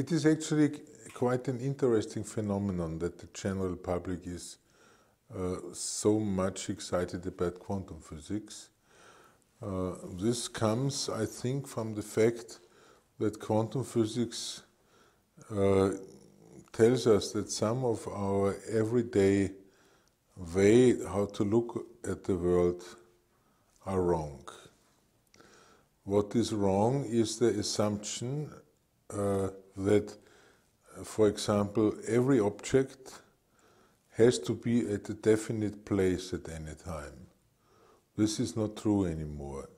It is actually quite an interesting phenomenon that the general public is uh, so much excited about quantum physics. Uh, this comes, I think, from the fact that quantum physics uh, tells us that some of our everyday way how to look at the world are wrong. What is wrong is the assumption that, for example, every object has to be at a definite place at any time. This is not true anymore.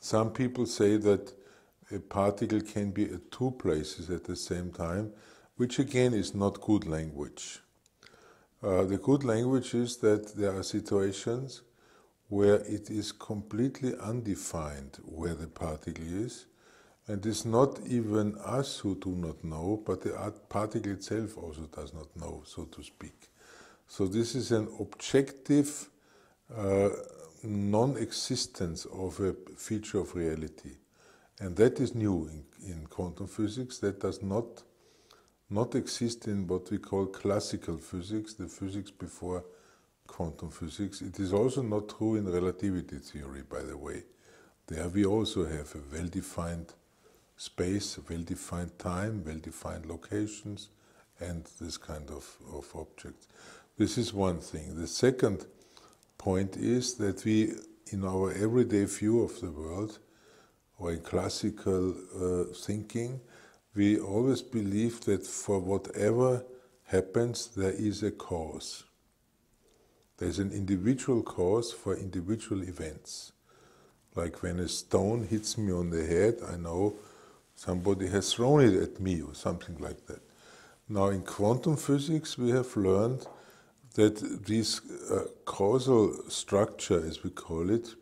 Some people say that a particle can be at two places at the same time, which again is not good language. Uh, the good language is that there are situations where it is completely undefined where the particle is, and it's not even us who do not know, but the particle itself also does not know, so to speak. So this is an objective uh, non-existence of a feature of reality. And that is new in, in quantum physics. That does not, not exist in what we call classical physics, the physics before quantum physics. It is also not true in relativity theory, by the way. There we also have a well-defined space, well-defined time, well-defined locations, and this kind of, of objects. This is one thing. The second point is that we, in our everyday view of the world, or in classical uh, thinking, we always believe that for whatever happens, there is a cause. There's an individual cause for individual events. Like when a stone hits me on the head, I know somebody has thrown it at me or something like that. Now, in quantum physics, we have learned that this uh, causal structure, as we call it,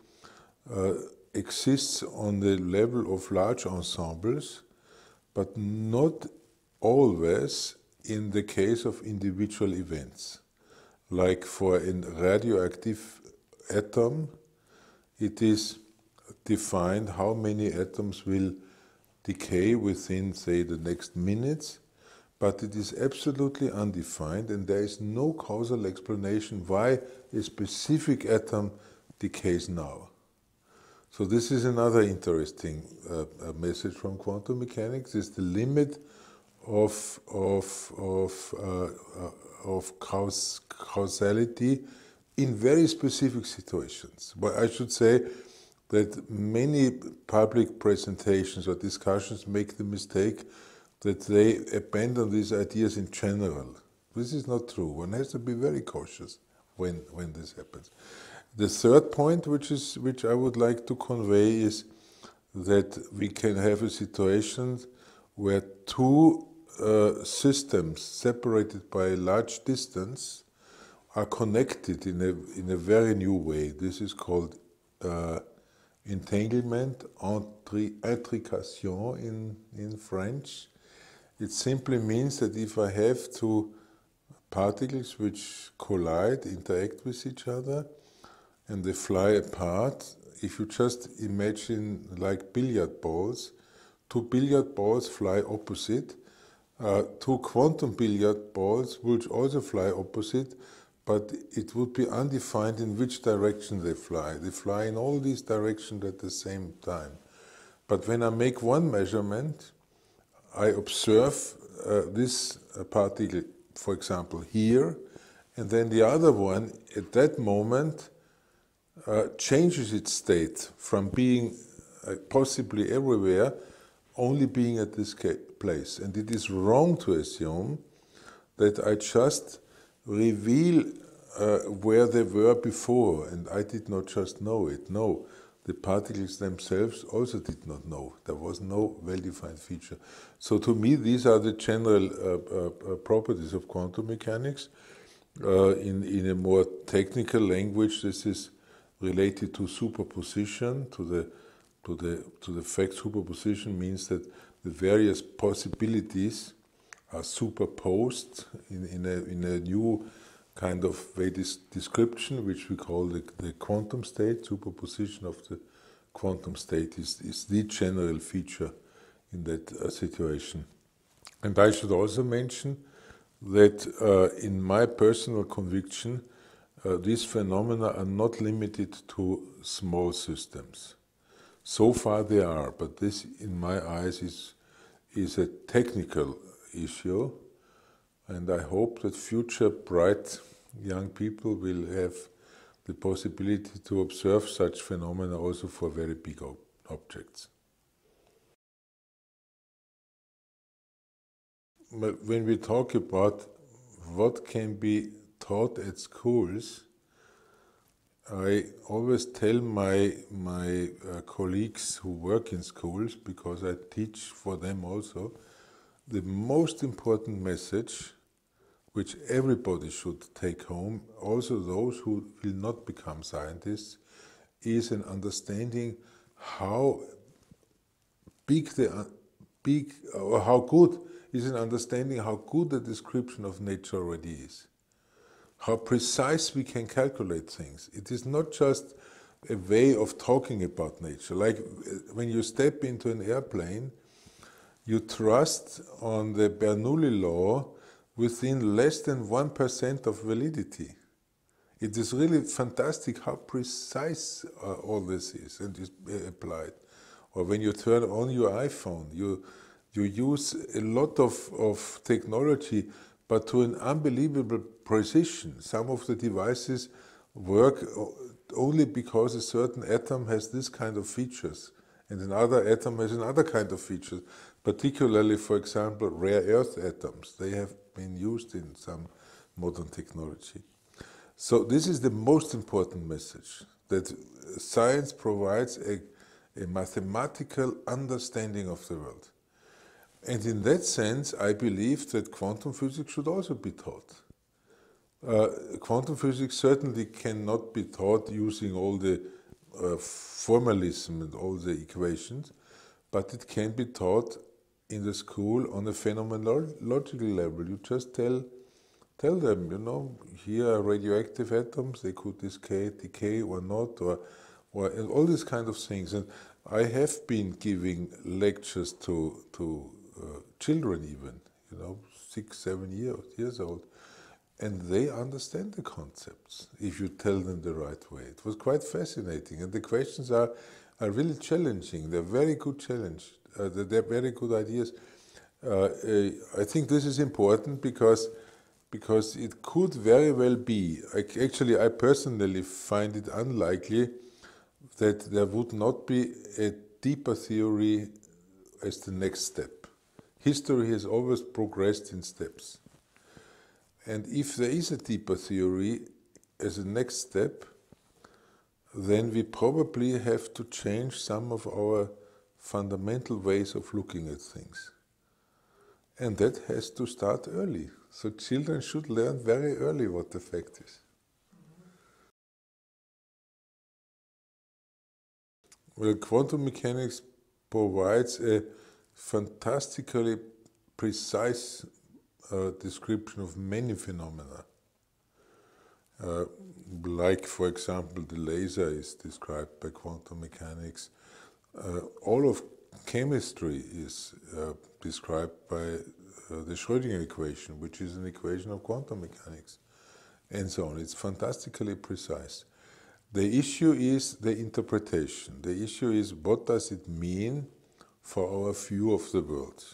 uh, exists on the level of large ensembles, but not always in the case of individual events. Like for a radioactive atom, it is defined how many atoms will decay within, say, the next minutes, but it is absolutely undefined and there is no causal explanation why a specific atom decays now. So this is another interesting uh, uh, message from quantum mechanics: is the limit of of of uh, uh of caus causality in very specific situations. But I should say that many public presentations or discussions make the mistake that they abandon these ideas in general. This is not true. One has to be very cautious when when this happens. The third point, which is which I would like to convey, is that we can have a situation where two uh, systems separated by a large distance are connected in a in a very new way. This is called uh, entanglement, intrication in in French. It simply means that if I have two particles which collide, interact with each other, and they fly apart. If you just imagine like billiard balls, two billiard balls fly opposite. Uh, two quantum billiard balls which also fly opposite, but it would be undefined in which direction they fly. They fly in all these directions at the same time. But when I make one measurement, I observe uh, this uh, particle, for example, here, and then the other one at that moment uh, changes its state from being uh, possibly everywhere, only being at this place. And it is wrong to assume that I just reveal uh, where they were before, and I did not just know it. No, the particles themselves also did not know. There was no well-defined feature. So to me, these are the general uh, uh, properties of quantum mechanics. Uh, in, in a more technical language, this is related to superposition, to the to the to the fact superposition means that the various possibilities are superposed in, in a in a new kind of way this description which we call the, the quantum state superposition of the quantum state is, is the general feature in that uh, situation And I should also mention that uh, in my personal conviction, uh, these phenomena are not limited to small systems. So far they are, but this, in my eyes, is, is a technical issue, and I hope that future bright young people will have the possibility to observe such phenomena also for very big ob objects. But when we talk about what can be taught at schools, I always tell my my uh, colleagues who work in schools because I teach for them also the most important message which everybody should take home also those who will not become scientists is an understanding how big the big or how good is an understanding how good the description of nature already is. How precise we can calculate things. It is not just a way of talking about nature. Like uh, when you step into an airplane, you trust on the Bernoulli law within less than 1% of validity. It is really fantastic how precise uh, all this is and is uh, applied. Or when you turn on your iPhone, you you use a lot of, of technology, but to an unbelievable precision. Some of the devices work only because a certain atom has this kind of features, and another atom has another kind of features. Particularly, for example, rare earth atoms. They have been used in some modern technology. So this is the most important message, that science provides a, a mathematical understanding of the world. And in that sense, I believe that quantum physics should also be taught. Uh, quantum physics certainly cannot be taught using all the uh, formalism and all the equations, but it can be taught in the school on a phenomenological level. You just tell tell them, you know, here are radioactive atoms, they could decay, decay or not, or, or all these kind of things. And I have been giving lectures to, to uh, children even, you know, six, seven years, years old, and they understand the concepts if you tell them the right way. It was quite fascinating, and the questions are, are really challenging. They're very good challenge. Uh, they're very good ideas. Uh, uh, I think this is important because because it could very well be. I, actually, I personally find it unlikely that there would not be a deeper theory as the next step history has always progressed in steps. And if there is a deeper theory as a next step, then we probably have to change some of our fundamental ways of looking at things. And that has to start early. So children should learn very early what the fact is. Well, quantum mechanics provides a fantastically precise uh, description of many phenomena. Uh, like, for example, the laser is described by quantum mechanics. Uh, all of chemistry is uh, described by uh, the Schrödinger equation, which is an equation of quantum mechanics, and so on. It's fantastically precise. The issue is the interpretation. The issue is what does it mean for our view of the world.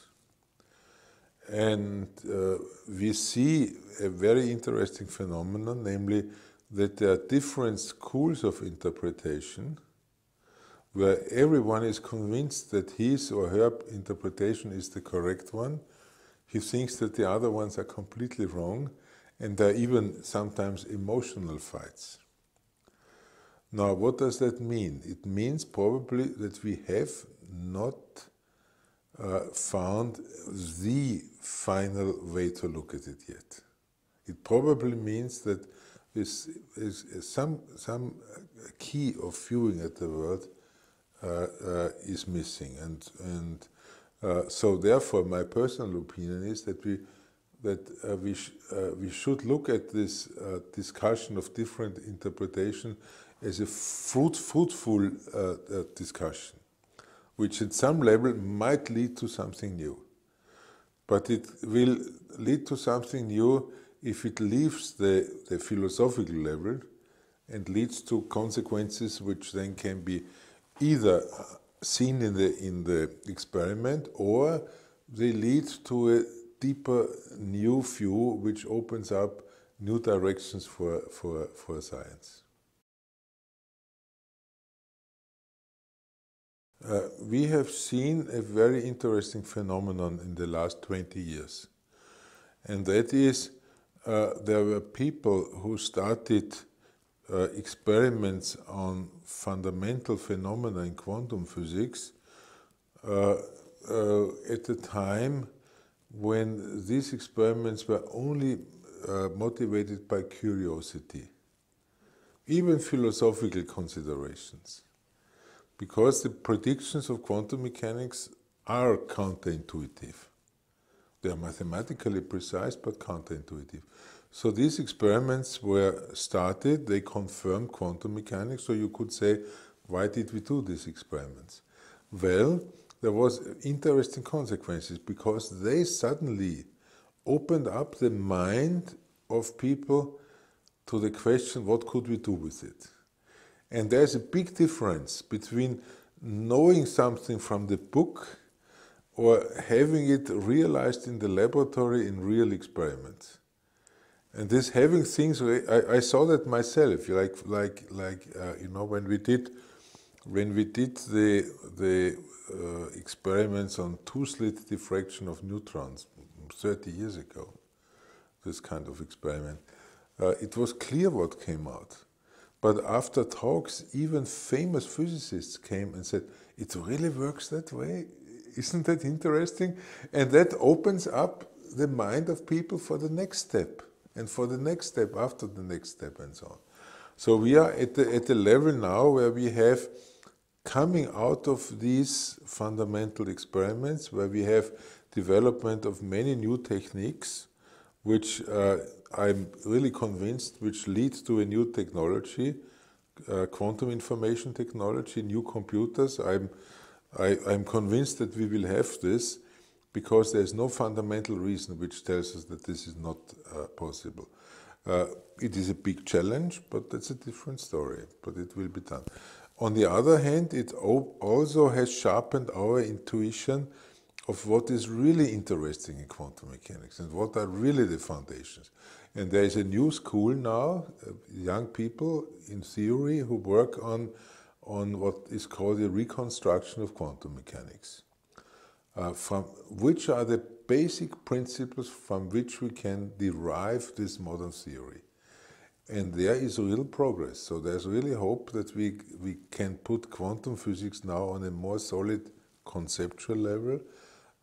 And uh, we see a very interesting phenomenon, namely that there are different schools of interpretation where everyone is convinced that his or her interpretation is the correct one. He thinks that the other ones are completely wrong, and there are even sometimes emotional fights. Now, what does that mean? It means probably that we have not uh, found the final way to look at it yet. It probably means that this is, some, some key of viewing at the world is missing. And, and uh, so therefore my personal opinion is that we, that uh, we, sh uh, we should look at this discussion of different interpretation as a fruit, fruitful discussion which at some level might lead to something new. but it will lead to something new if it leaves the, the philosophical level and leads to consequences which then can be either seen in the, in the experiment or they lead to a deeper new view which opens up new directions for, for, for science. Uh, we have seen a very interesting phenomenon in the last 20 years. And that is, uh, there were people who started uh, experiments on fundamental phenomena in quantum physics uh, uh, at a time when these experiments were only uh, motivated by curiosity, even philosophical considerations because the predictions of quantum mechanics are counterintuitive. They are mathematically precise but counterintuitive. So these experiments were started, they confirmed quantum mechanics, so you could say, why did we do these experiments? Well, there was interesting consequences because they suddenly opened up the mind of people to the question, what could we do with it? And there's a big difference between knowing something from the book or having it realized in the laboratory in real experiments. And this having things, I, I saw that myself, like, like, like uh, you know, when we did, when we did the, the uh, experiments on two-slit diffraction of neutrons 30 years ago, this kind of experiment, uh, it was clear what came out. But after talks, even famous physicists came and said, it really works that way? Isn't that interesting? And that opens up the mind of people for the next step and for the next step after the next step and so on. So we are at the, at the level now where we have coming out of these fundamental experiments, where we have development of many new techniques, which uh, I'm really convinced which leads to a new technology, uh, quantum information technology, new computers. I'm, I, am i am convinced that we will have this because there's no fundamental reason which tells us that this is not uh, possible. Uh, it is a big challenge, but that's a different story, but it will be done. On the other hand, it also has sharpened our intuition of what is really interesting in quantum mechanics and what are really the foundations. And there is a new school now, uh, young people in theory who work on, on what is called the reconstruction of quantum mechanics, uh, from which are the basic principles from which we can derive this modern theory. And there is real progress. So there's really hope that we, we can put quantum physics now on a more solid conceptual level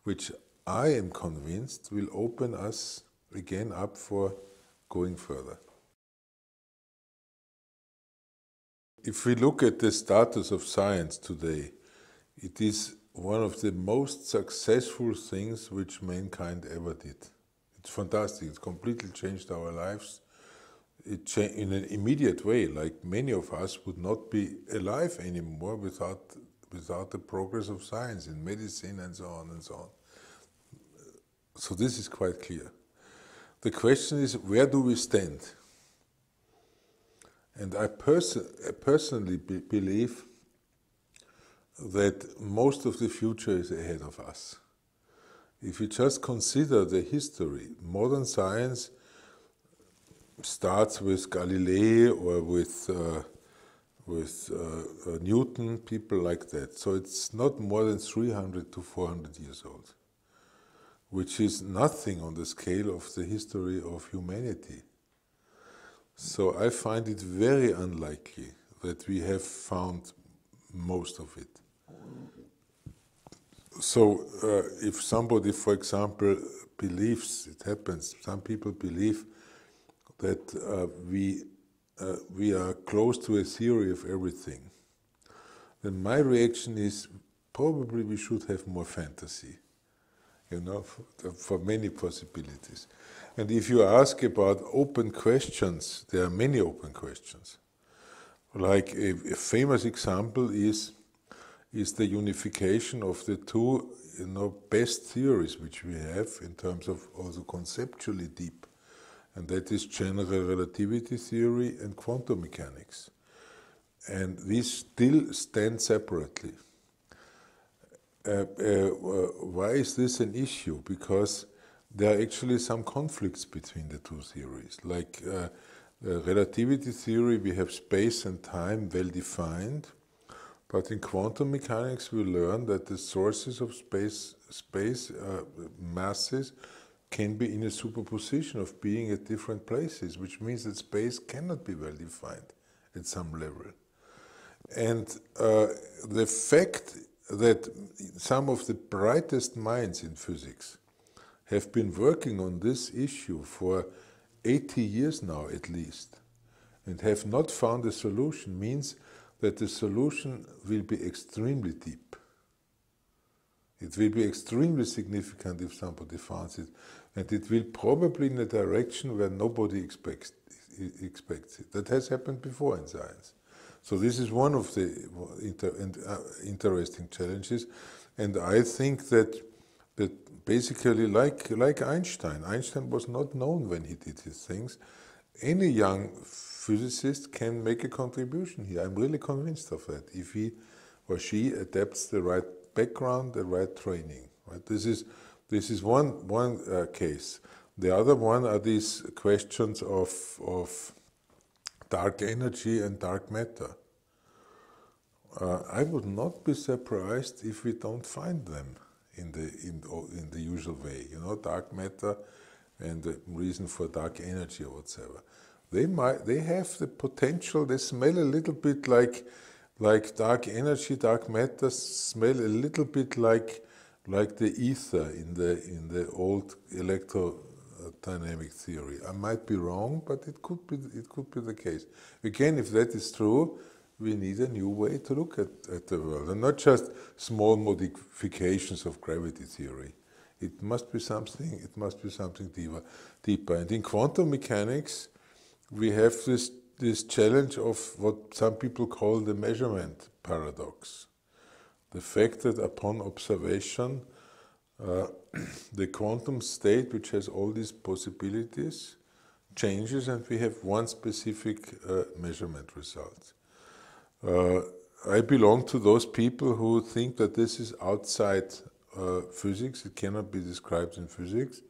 which I am convinced will open us again up for going further. If we look at the status of science today, it is one of the most successful things which mankind ever did. It's fantastic. It's completely changed our lives. It cha in an immediate way, like many of us would not be alive anymore without without the progress of science in medicine and so on and so on. So this is quite clear. The question is, where do we stand? And I, pers I personally be believe that most of the future is ahead of us. If you just consider the history, modern science starts with Galilei or with uh, with uh, uh, Newton, people like that. So it's not more than 300 to 400 years old, which is nothing on the scale of the history of humanity. So I find it very unlikely that we have found most of it. So uh, if somebody, for example, believes, it happens, some people believe that uh, we uh, we are close to a theory of everything, then my reaction is probably we should have more fantasy, you know, for, for many possibilities. And if you ask about open questions, there are many open questions. Like a, a famous example is is the unification of the two you know, best theories which we have in terms of also conceptually deep, and that is general relativity theory and quantum mechanics. And these still stand separately. Uh, uh, why is this an issue? Because there are actually some conflicts between the two theories. Like uh, relativity theory, we have space and time well defined, but in quantum mechanics, we learn that the sources of space, space uh, masses can be in a superposition of being at different places, which means that space cannot be well defined at some level. And uh, the fact that some of the brightest minds in physics have been working on this issue for 80 years now at least, and have not found a solution means that the solution will be extremely deep. It will be extremely significant if somebody finds it, and it will probably in a direction where nobody expects, expects it. That has happened before in science. So this is one of the inter, uh, interesting challenges, and I think that that basically, like like Einstein, Einstein was not known when he did his things. Any young physicist can make a contribution here. I'm really convinced of that. If he or she adapts the right background, the right training. Right? This is this is one one uh, case. The other one are these questions of of dark energy and dark matter. Uh, I would not be surprised if we don't find them in the in, in the usual way. You know, dark matter and the reason for dark energy or whatever they might they have the potential. They smell a little bit like like dark energy, dark matter. Smell a little bit like like the ether in the in the old electrodynamic theory. I might be wrong, but it could be it could be the case. Again, if that is true, we need a new way to look at, at the world, and not just small modifications of gravity theory. It must be something. It must be something deeper. Deeper. And in quantum mechanics, we have this, this challenge of what some people call the measurement paradox. The fact that upon observation, uh, the quantum state, which has all these possibilities, changes and we have one specific uh, measurement result. Uh, I belong to those people who think that this is outside uh, physics, it cannot be described in physics,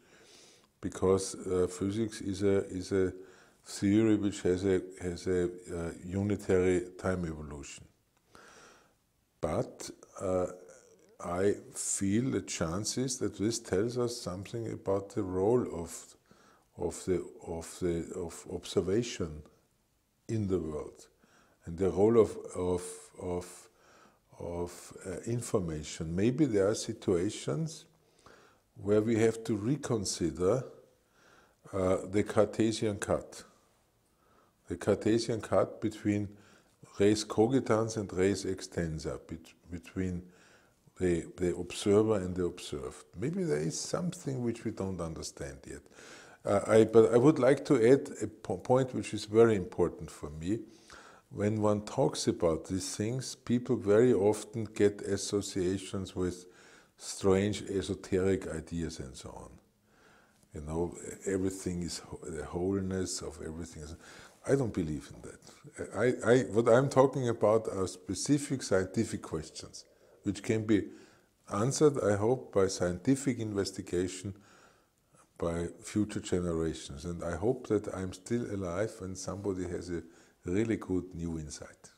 because uh, physics is a, is a theory which has a, has a uh, unitary time evolution. But uh, I feel the chances that this tells us something about the role of, of, the, of, the, of observation in the world and the role of, of, of, of uh, information. Maybe there are situations where we have to reconsider uh, the Cartesian cut the Cartesian cut between res cogitans and res extensa, between the, the observer and the observed. Maybe there is something which we don't understand yet. Uh, I, but I would like to add a point which is very important for me. When one talks about these things, people very often get associations with strange esoteric ideas and so on. You know, everything is the wholeness of everything. I don't believe in that. I, I, what I'm talking about are specific scientific questions, which can be answered, I hope, by scientific investigation by future generations. And I hope that I'm still alive when somebody has a really good new insight.